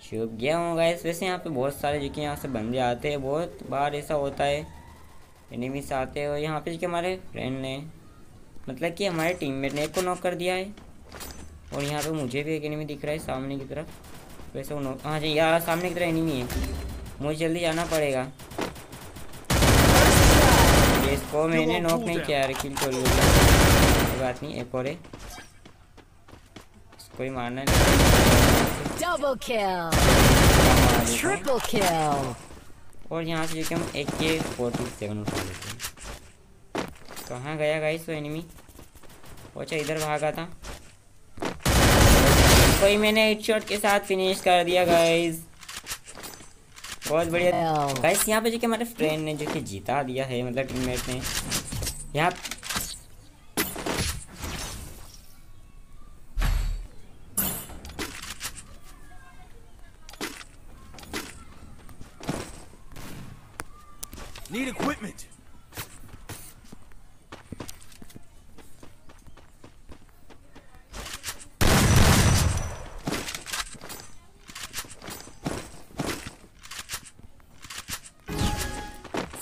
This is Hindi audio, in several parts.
छुप गया हूँ गाइस वैसे यहाँ पे बहुत सारे जो कि यहाँ से बंदे आते हैं बहुत बार ऐसा होता है। एनिमीस आते हैं और यहाँ पे जो कि हमारे फ्रेंड ने मतलब कि हमारे टीममेट ने एक को नॉक कर दिया है। और यहाँ पे मुझे भी एक एनिमी दिख रहा है सामने की तरफ़। वैसे वो नॉक हाँ जी यार सामने की तरफ़ एनिमी है। मुझे जल्दी जाना पड़ेगा। इसको मैंने नॉक नहीं किया यार किल को कोई बात नहीं एक और है। ही मारना है Double kill. मार देता हूँ। Triple kill. और यहाँ से जो कि हम एक के फोर्टी सेवन उठा लेते हैं। कहाँ गया गाइस वो एनिमी वो अच्छा इधर भागा था। कोई मैंने हेडशॉट के साथ फिनिश कर दिया गाइस बहुत बढ़िया। गाइस यहाँ पे जो कि हमारे फ्रेंड ने जो कि जीता दिया है मतलब टीममेट ने। यहाँ Need equipment.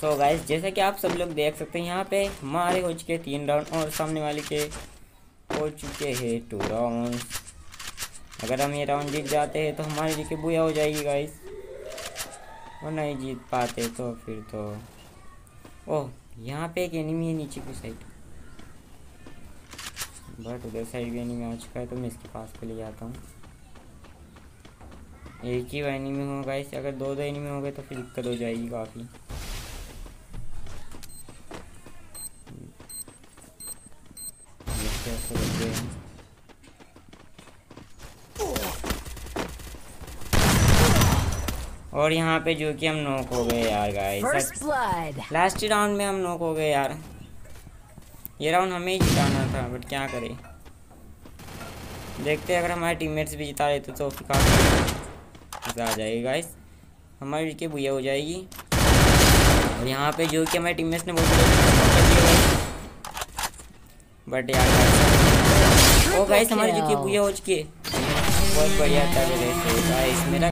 सो गाइस जैसा कि आप सब लोग देख सकते हैं, यहाँ पे हमारे हो चुके तीन राउंड और सामने वाले के हो चुके हैं टू राउंड अगर हम ये राउंड जीत जाते हैं तो हमारी जी की बुया हो जाएगी गाइस और नहीं जीत पाते तो फिर तो ओह, यहाँ पे एक एनिमी है नीचे की साइड बट उधर साइड भी एनिमी आ चुका है तो मैं इसके पास पे ले जाता हूँ। एक ही एनिमी होगा गाइस अगर दो दो एनिमी हो गए तो फिर दिक्कत हो जाएगी काफ़ी। देखते हैं उसको देखते हैं। और यहाँ पे जो कि हम नोक हो गए यार गाइस लास्ट राउंड में हम नोक हो गए यार। ये राउंड हमें ही जिताना था बट क्या करें? देखते हैं अगर हमारे टीममेट्स भी जिता लेते तो काफ़ी मज़ा आ जाएगी गाइस हमारी के बुया हो जाएगी। और यहाँ पे जो कि हमारे टीममेट्स ने बहुत बट यार ओ गाइस हमारी जो कि बुया हो चुकी है। बहुत बढ़िया था गाइस मेरा